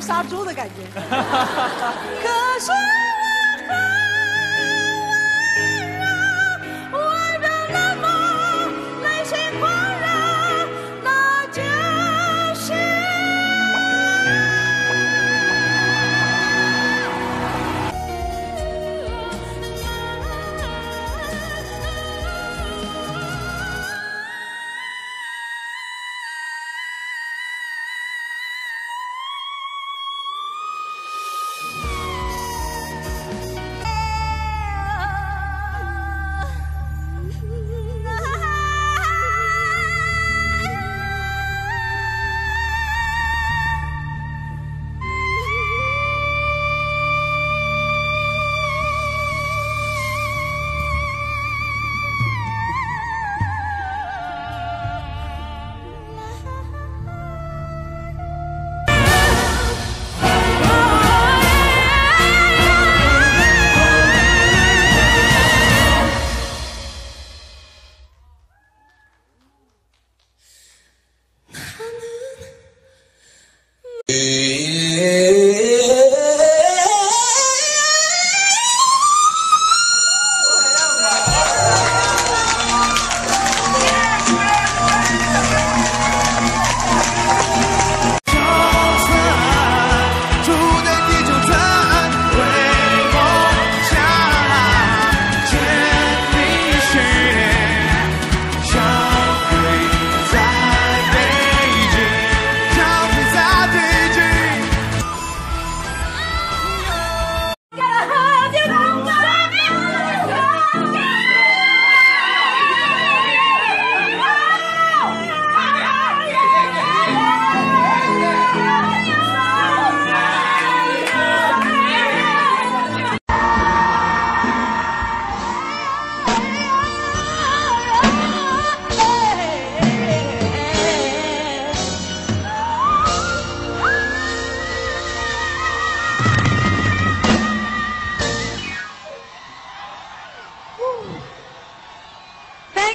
杀猪的感觉。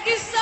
is